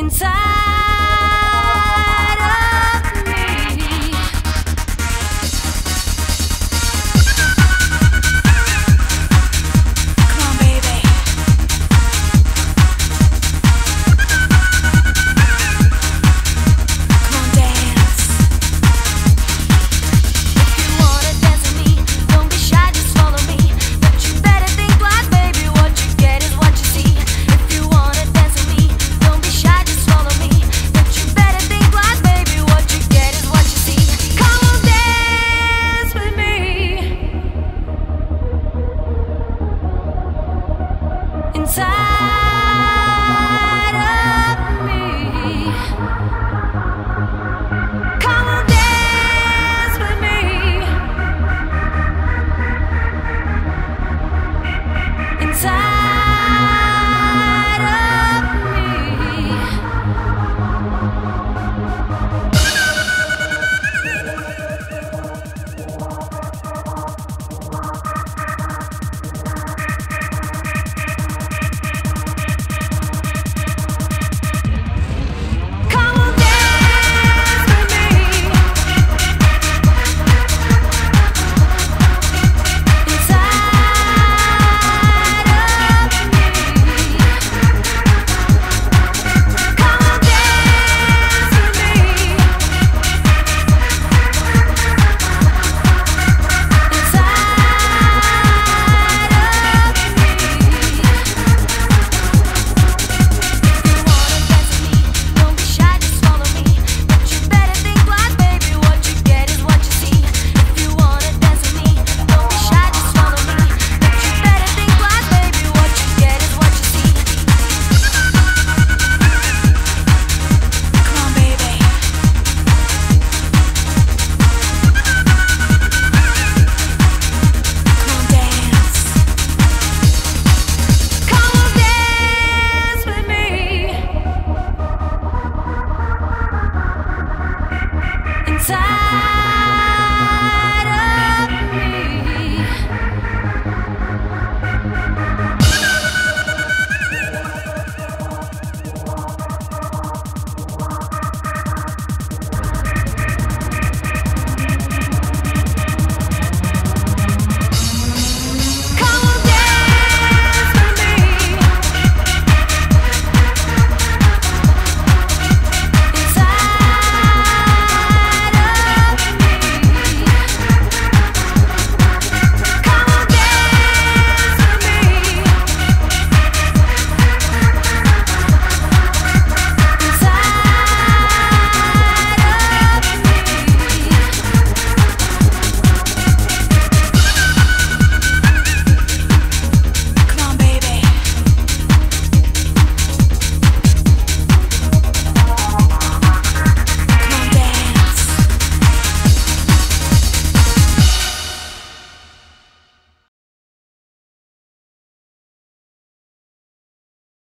inside. time.